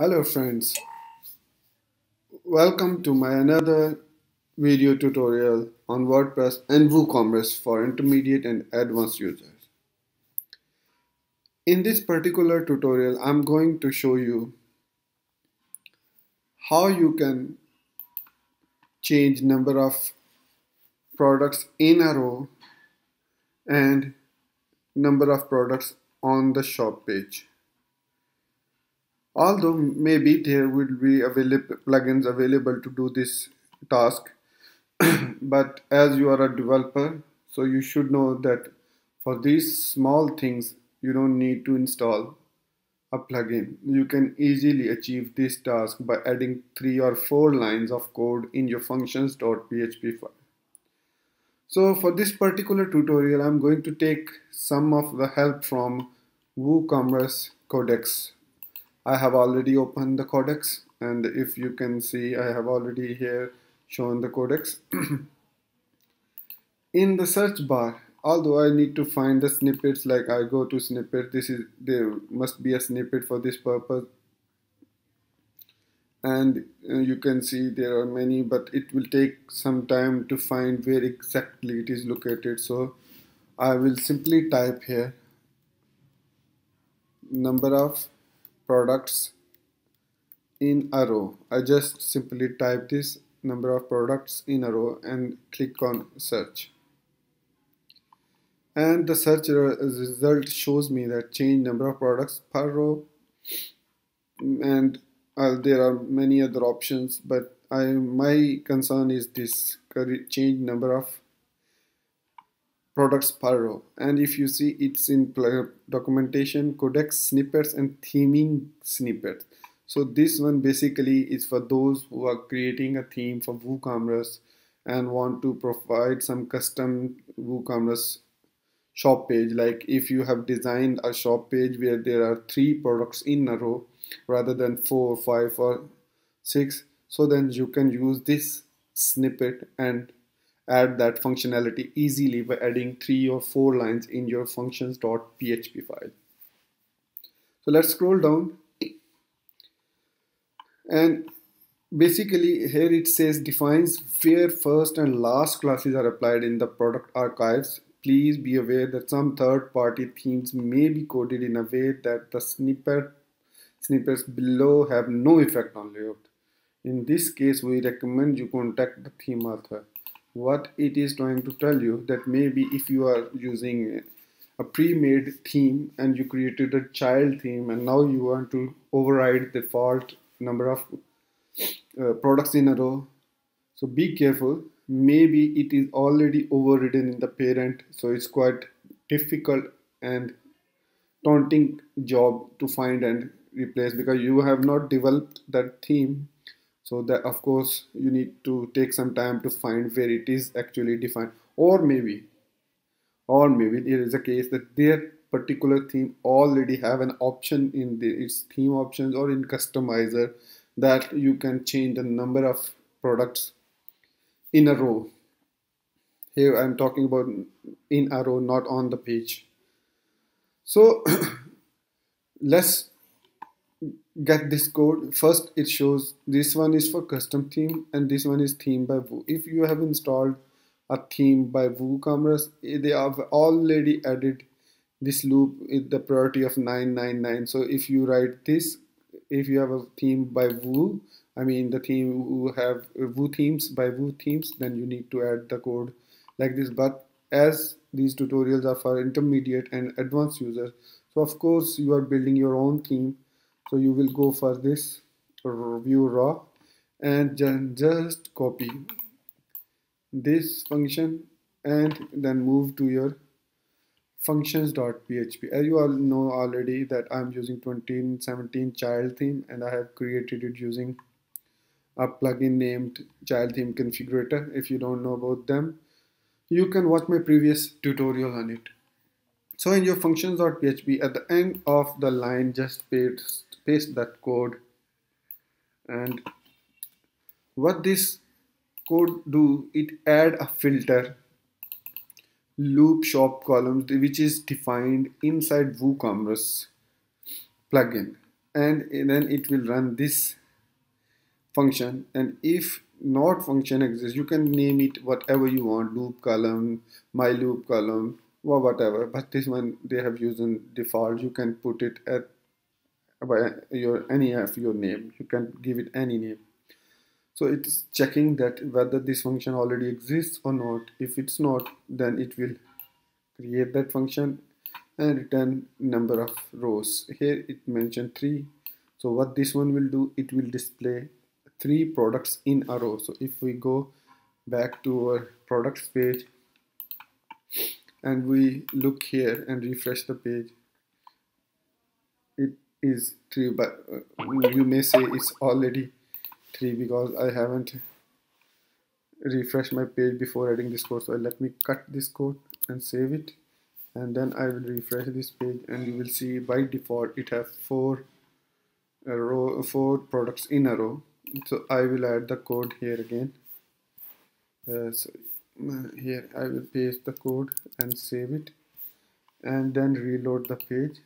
Hello friends, welcome to my another video tutorial on WordPress and WooCommerce for intermediate and advanced users. In this particular tutorial, I'm going to show you how you can change number of products in a row and number of products on the shop page although maybe there will be available plugins available to do this task but as you are a developer so you should know that for these small things you don't need to install a plugin. You can easily achieve this task by adding three or four lines of code in your functions.php file. So for this particular tutorial i'm going to take some of the help from woocommerce codex I have already opened the codex and if you can see I have already here shown the codex. In the search bar although I need to find the snippets like I go to snippet this is there must be a snippet for this purpose. And uh, you can see there are many but it will take some time to find where exactly it is located. So I will simply type here number of products in a row. I just simply type this number of products in a row and click on search. And the search result shows me that change number of products per row and uh, there are many other options but I my concern is this change number of products per row. And if you see it's in documentation codex snippets and theming snippets. So this one basically is for those who are creating a theme for WooCommerce and want to provide some custom WooCommerce shop page. Like if you have designed a shop page where there are three products in a row rather than four five or six so then you can use this snippet and add that functionality easily by adding three or four lines in your functions.php file. So let's scroll down and basically here it says defines where first and last classes are applied in the product archives. Please be aware that some third-party themes may be coded in a way that the snippet snippets below have no effect on layout. In this case, we recommend you contact the theme author what it is trying to tell you that maybe if you are using a pre-made theme and you created a child theme and now you want to override the default number of uh, products in a row so be careful. Maybe it is already overridden in the parent so it's quite difficult and daunting job to find and replace because you have not developed that theme so that of course you need to take some time to find where it is actually defined. Or maybe or maybe there is a case that their particular theme already have an option in the, its theme options or in customizer that you can change the number of products in a row. Here i'm talking about in a row not on the page. So let's get this code. First it shows this one is for custom theme and this one is theme by Woo if you have installed a theme by WooCommerce eh, they have already added this loop with the priority of 999 so if you write this if you have a theme by Woo I mean the theme who have Woo themes by Woo themes then you need to add the code like this. But as these tutorials are for intermediate and advanced users so of course you are building your own theme so you will go for this view raw and just copy this function and then move to your functions.php as you all know already that I'm using 2017 child theme and I have created it using a plugin named child theme configurator. If you don't know about them you can watch my previous tutorial on it. So in your functions.php at the end of the line just paste paste that code. And what this code do it add a filter loop shop columns which is defined inside WooCommerce plugin. And then it will run this function. And if not function exists you can name it whatever you want loop column my loop column or whatever. But this one they have used in default. You can put it at by your any of your name. You can give it any name. So it's checking that whether this function already exists or not. If it's not then it will create that function and return number of rows. Here it mentioned three. So what this one will do it will display three products in a row. So if we go back to our products page and we look here and refresh the page is 3 but uh, you may say it's already 3 because I haven't refreshed my page before adding this code. So let me cut this code and save it and then I will refresh this page and you will see by default it has four row four products in a row. So I will add the code here again. Uh, so uh, here I will paste the code and save it and then reload the page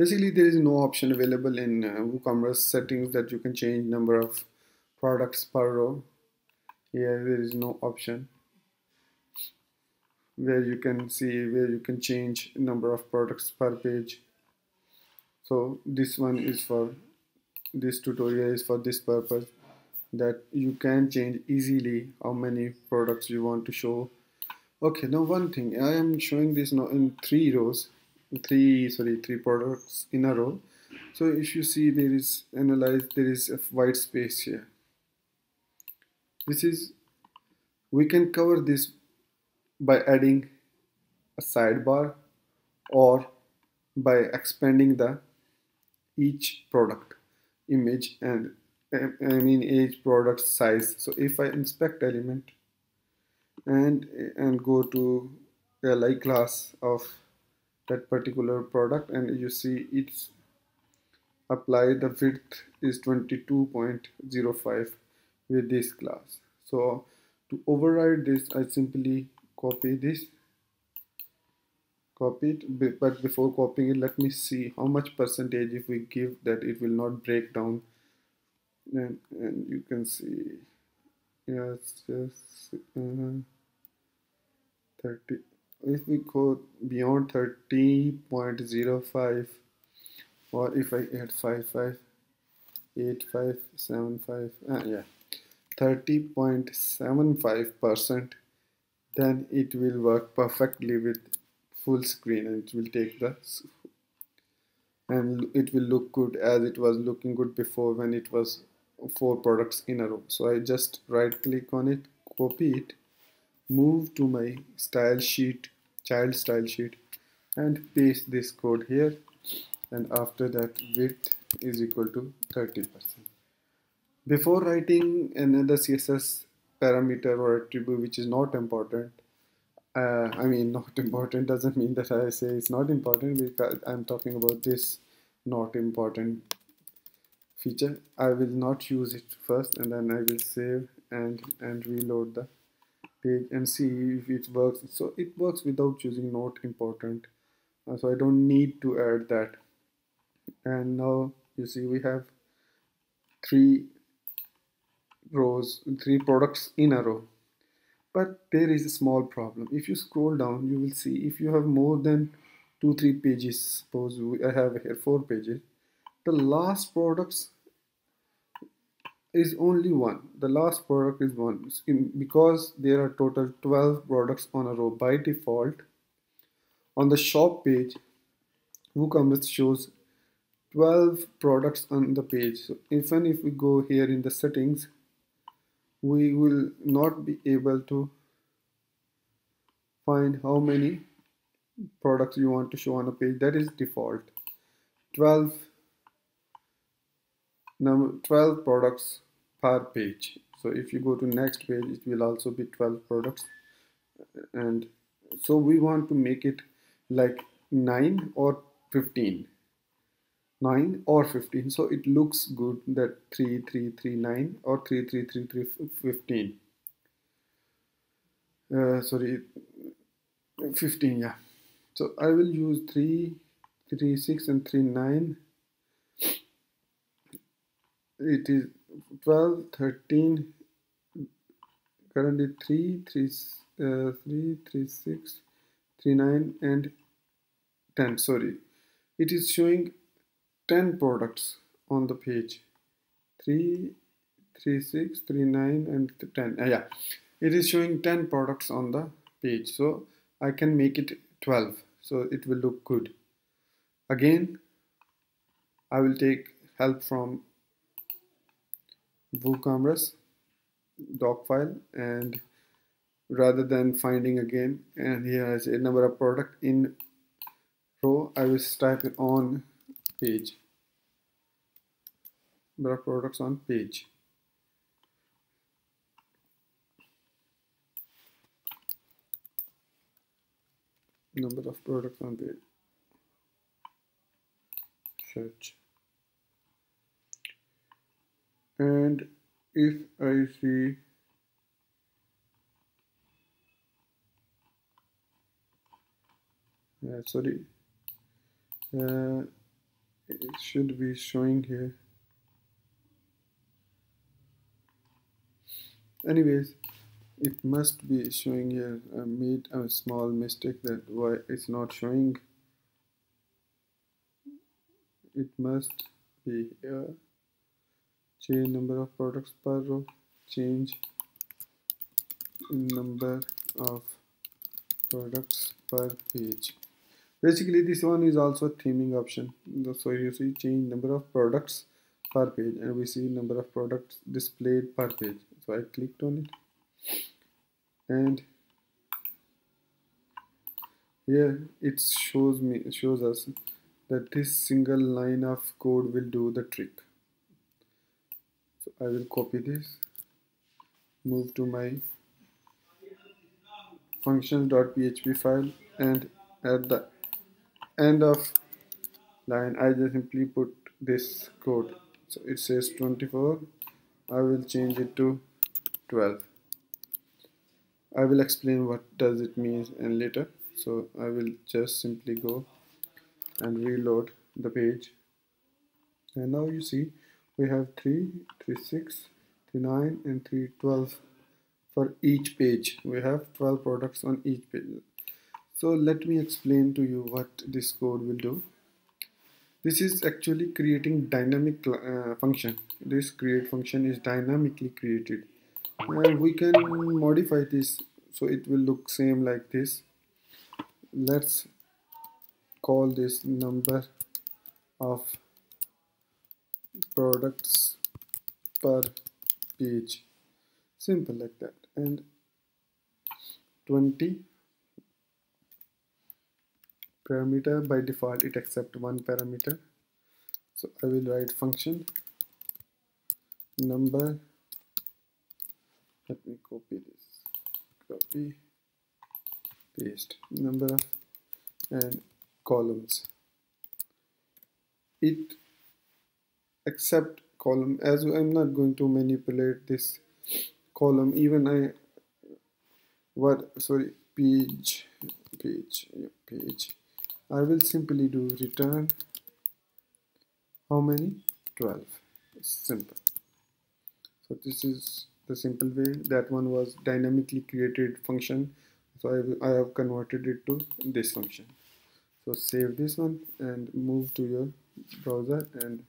basically there is no option available in uh, WooCommerce settings that you can change number of products per row. Here there is no option where you can see where you can change number of products per page. So this one is for this tutorial is for this purpose that you can change easily how many products you want to show. Okay now one thing I am showing this now in three rows three sorry three products in a row. So if you see there is analyze there is a white space here. This is we can cover this by adding a sidebar or by expanding the each product image and I mean each product size. So if I inspect element and and go to a like class of that particular product and you see it's apply the width is 22.05 with this class so to override this I simply copy this. Copy it but before copying it let me see how much percentage if we give that it will not break down. And, and you can see it's just uh, 30 if we go beyond 30.05 or if I add 55 8575 uh, yeah 30.75 percent then it will work perfectly with full screen and it will take the and it will look good as it was looking good before when it was four products in a row. So I just right click on it copy it move to my style sheet child style sheet and paste this code here. And after that width is equal to 30 percent. Before writing another css parameter or attribute which is not important uh, I mean not important doesn't mean that I say it's not important because I'm talking about this not important feature. I will not use it first and then I will save and and reload the page and see if it works. So it works without using not important. Uh, so I don't need to add that. And now you see we have three rows three products in a row. But there is a small problem. If you scroll down you will see if you have more than two three pages suppose I have here four pages the last products is only one. The last product is one. Because there are total 12 products on a row by default on the shop page WooCommerce shows 12 products on the page. So even if we go here in the settings we will not be able to find how many products you want to show on a page. That is default. 12 number 12 products per page. So if you go to next page it will also be 12 products. And so we want to make it like 9 or 15 9 or 15 so it looks good that 3339 or 33315 uh, sorry 15 yeah. So I will use 3 3 6 and 3 9 it is 12 13 currently 3 3 uh, 3 3 6 3 9 and 10 sorry. It is showing 10 products on the page. 3 3 6 3 9 and 10 uh, yeah. It is showing 10 products on the page so I can make it 12 so it will look good. Again I will take help from WooCommerce doc file and rather than finding again and here has a number of product in row I will type it on page. Number of products on page. Number of products on page. Search and if I see uh, sorry. Uh, it should be showing here. Anyways it must be showing here. I made a small mistake that why it's not showing. It must be here change number of products per row change. Number of products per page. Basically this one is also a theming option. So you see change number of products per page and we see number of products displayed per page. So I clicked on it. And here it shows me shows us that this single line of code will do the trick I will copy this. Move to my functions.php file and at the end of line I just simply put this code. So it says 24 I will change it to 12 I will explain what does it mean and later. So I will just simply go and reload the page. And now you see we have 3 3 6 3 9 and 3 12 for each page. We have 12 products on each page. So let me explain to you what this code will do. This is actually creating dynamic uh, function. This create function is dynamically created. And we can modify this so it will look same like this. Let's call this number of products per page. Simple like that. And 20 parameter by default it accept one parameter. So I will write function number. Let me copy this. Copy paste. Number of and columns. It accept column as I'm not going to manipulate this column. Even I what sorry page page page. I will simply do return. How many? 12 simple. So this is the simple way. That one was dynamically created function. So I, I have converted it to this function. So save this one and move to your browser and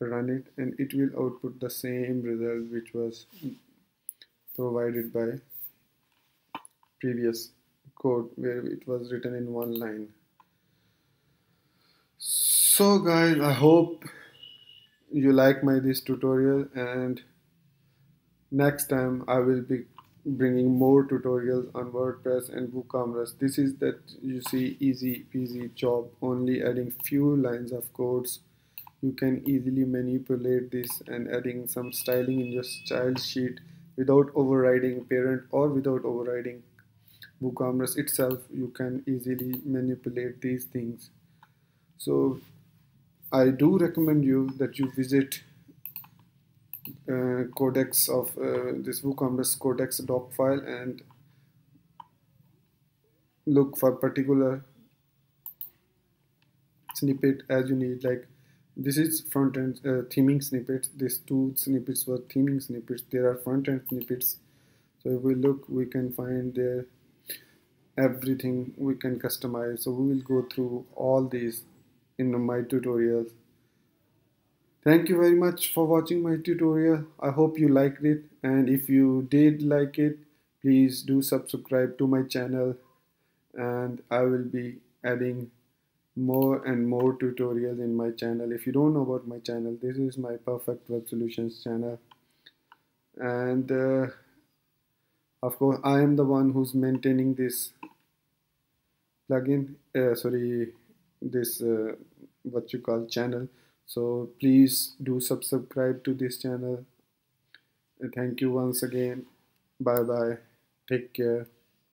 run it and it will output the same result which was provided by previous code where it was written in one line. So guys i hope you like my this tutorial and next time i will be bringing more tutorials on wordpress and woocommerce. This is that you see easy peasy job only adding few lines of codes you can easily manipulate this and adding some styling in your style sheet without overriding parent or without overriding woocommerce itself. You can easily manipulate these things. So I do recommend you that you visit uh, codex of uh, this WooCommerce codex doc file and look for particular snippet as you need like this is front end uh, theming snippets. These two snippets were theming snippets. There are front end snippets. So if we look we can find there everything we can customize. So we will go through all these in my tutorials thank you very much for watching my tutorial. I hope you liked it. And if you did like it please do subscribe to my channel. And i will be adding more and more tutorials in my channel. If you don't know about my channel this is my perfect web solutions channel. And uh, of course I am the one who's maintaining this plugin uh, sorry this uh, what you call channel. So please do subscribe to this channel. Thank you once again. Bye bye take care